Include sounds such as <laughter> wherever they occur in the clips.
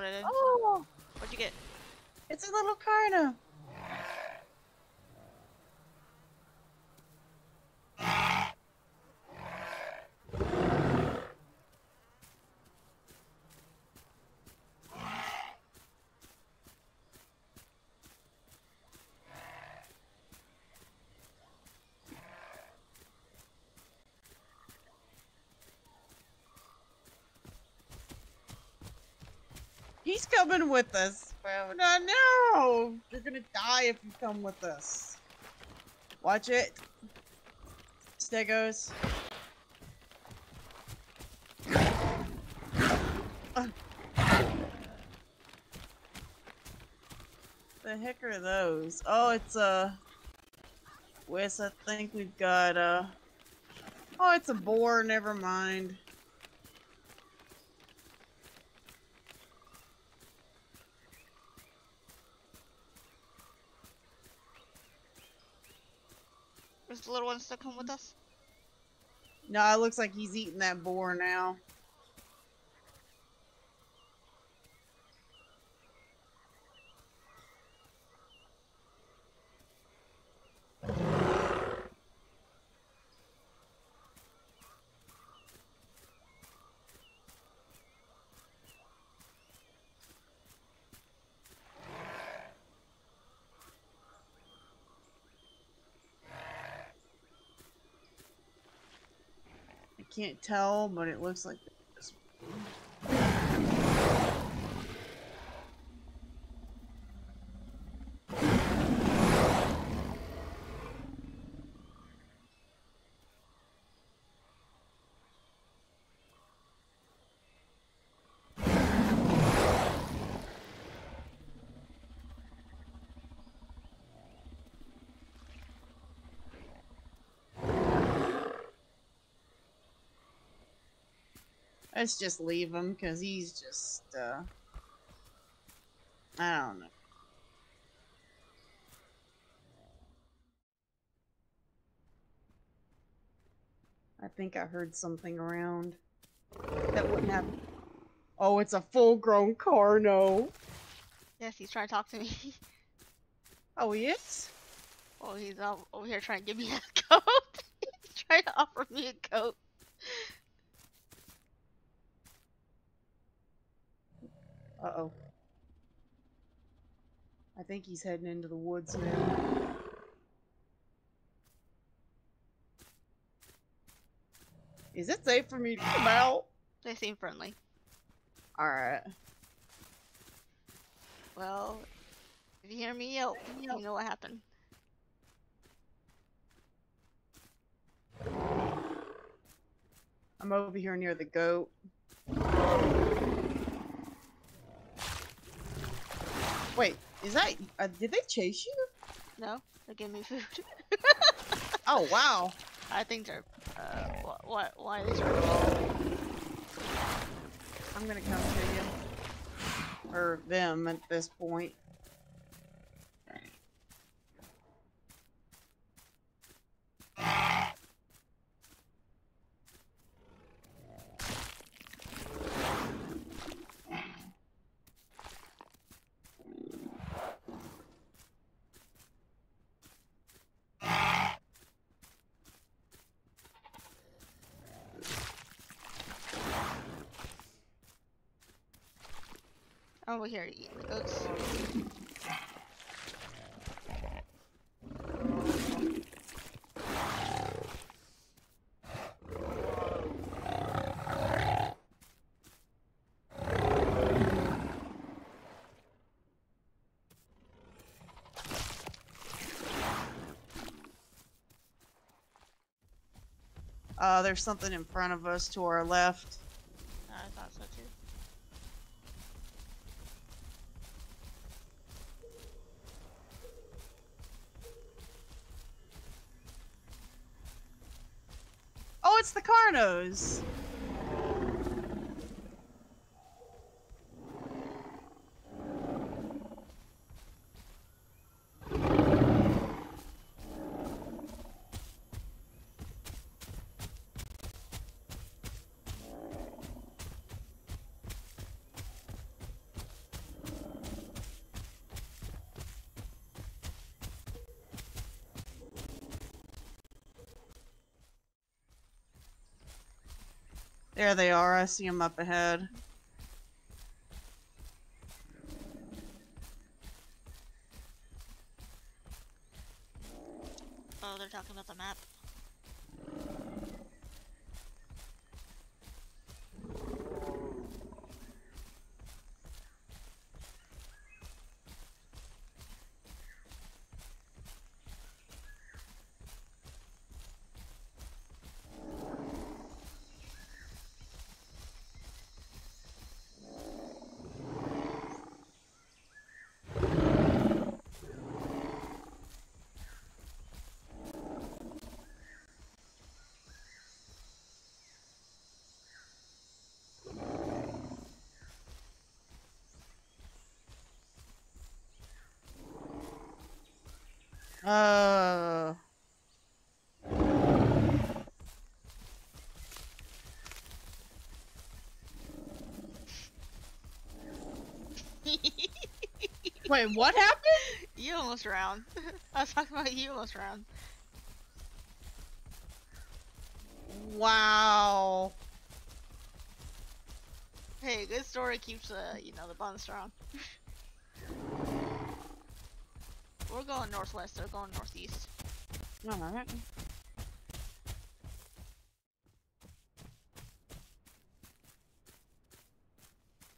in. Oh, What'd you get? Oh, it's a little Carno. He's coming with us. Oh, no, no! You're gonna die if you come with us. Watch it. Stegos. Uh. The heck are those? Oh, it's a. Wes, I think we've got uh Oh, it's a boar. Never mind. Is the little one still come with us? No, it looks like he's eating that boar now. Can't tell, but it looks like Let's just leave him because he's just, uh, I don't know. I think I heard something around. That wouldn't have. Oh, it's a full grown Carno. Yes, he's trying to talk to me. <laughs> Oh, he is? oh, he's over here trying to give me a <laughs> coat. he's trying to offer me a coat. Uh oh. I think he's heading into the woods now. Is it safe for me to come out? They seem friendly. Alright. Well, if you hear me yelp, you know what happened. I'm over here near the goat. Wait, is that. Uh, did they chase you? No, they gave me food. <laughs> Oh, wow. I think they're. Uh, wh- what? Why are trying to I'm gonna come to you. Or them at this point. Over here eating the goats. Uh, there's something in front of us to our left. I thought so too. It's the Carnos! There they are. I see them up ahead. Oh, they're talking about the map. Uh. <laughs> Wait, what happened? you almost drowned. <laughs> I was talking about you almost drowned. Wow. Hey, good story keeps uh, you know, the bond strong. We're going northwest, they're going northeast. Alright.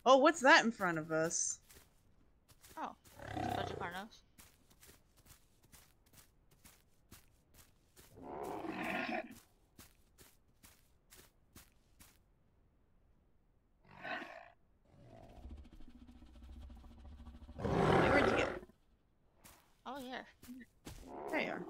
Oh, what's that in front of us? Oh, a bunch of Carnos. Hey, Where'd you get? Oh yeah. There you are.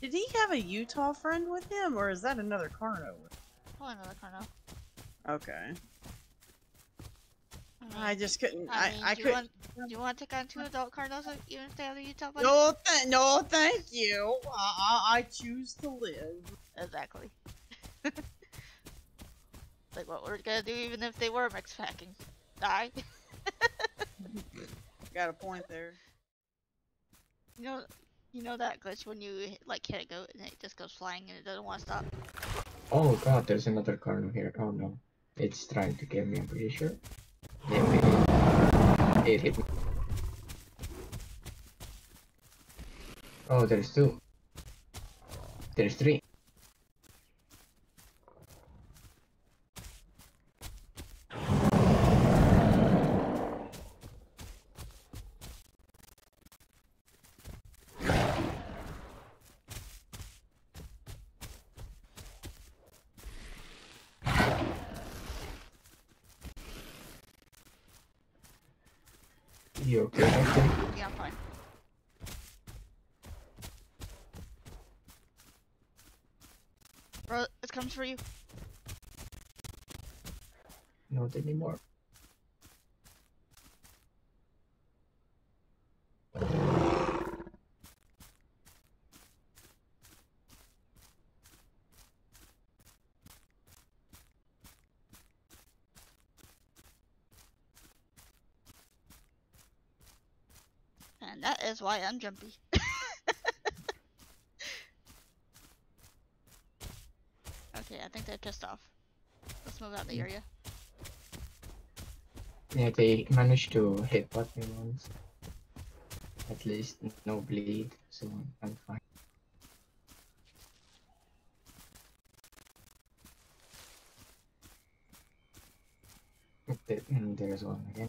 Did he have a Utah friend with him, or is that another Carno? Oh, another Carno. Okay. I, mean, I just couldn't. I, I, mean, I do, you couldn't. want, do you want to take on two adult Carnos uh, even if they have the Utah buddy? No, th- no, thank you. I, I, I choose to live. Exactly. <laughs> like what we're gonna do even if they were mixed packing. Die? <laughs> Got a point there. You know, you know that glitch when you like hit a goat and it just goes flying and it doesn't want to stop. Oh god, there's another Carno here. Oh no. It's trying to kill me, I'm pretty sure. It, it hit me. Oh, there's two. There's three. You okay? Yeah, I'm fine. Bro, it comes for you. Not anymore. And that is why I'm jumpy. <laughs> okay, I think they're pissed off. Let's move out the area. Yeah, they managed to hit what me once. At least no bleed, so I'm fine. There, there's one again.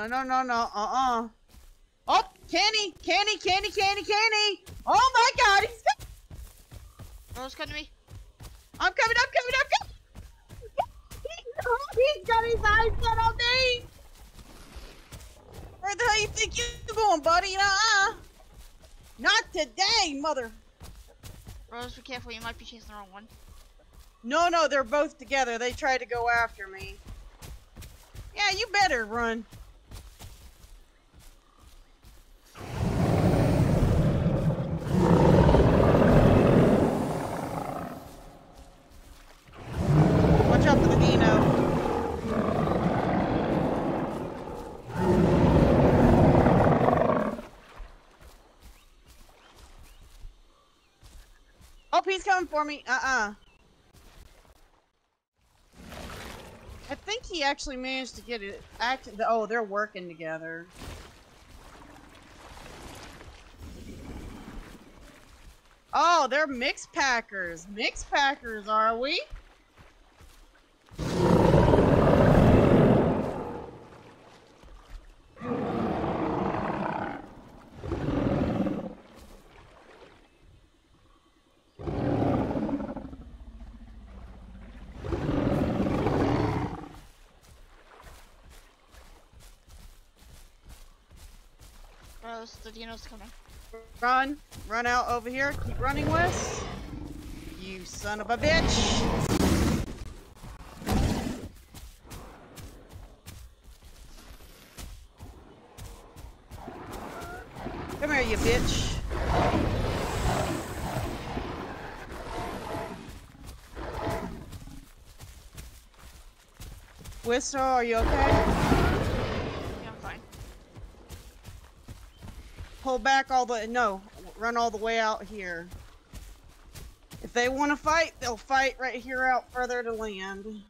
No, no, no, no, uh-uh. Oh, Kenny, Kenny, Kenny, Kenny, Kenny. Oh my God, he's. Rose, come to me. I'm coming, I'm coming, I'm coming. He's got his eyes set on me. Where the hell you think you're going, buddy? Uh-uh. Not today, mother. Rose, be careful. You might be chasing the wrong one. No, no, they're both together. They tried to go after me. Yeah, you better run. Watch out for the Dino. Oh, he's coming for me. Uh-uh. I think he actually managed to get it act. Oh, they're working together. Oh, they're mix packers. Mix packers, are we? Rose, the Dino's coming. Run, run out over here. Keep running, Wes. You son of a bitch. Come here, you bitch. Whistle, are you okay? Pull back all the no run all the way out here. If they want to fight they'll fight right here out further to land.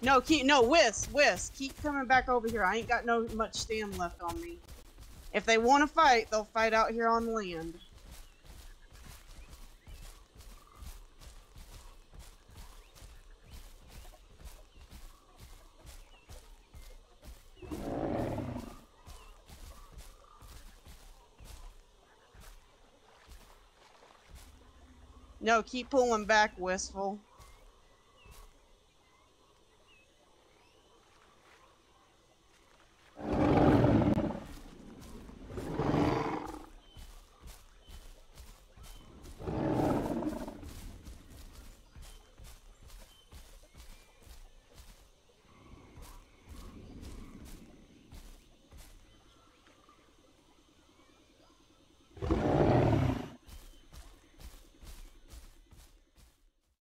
No keep no whisk whisk keep coming back over here. I ain't got no much stam left on me. If they want to fight they'll fight out here on land no keep pulling back wistful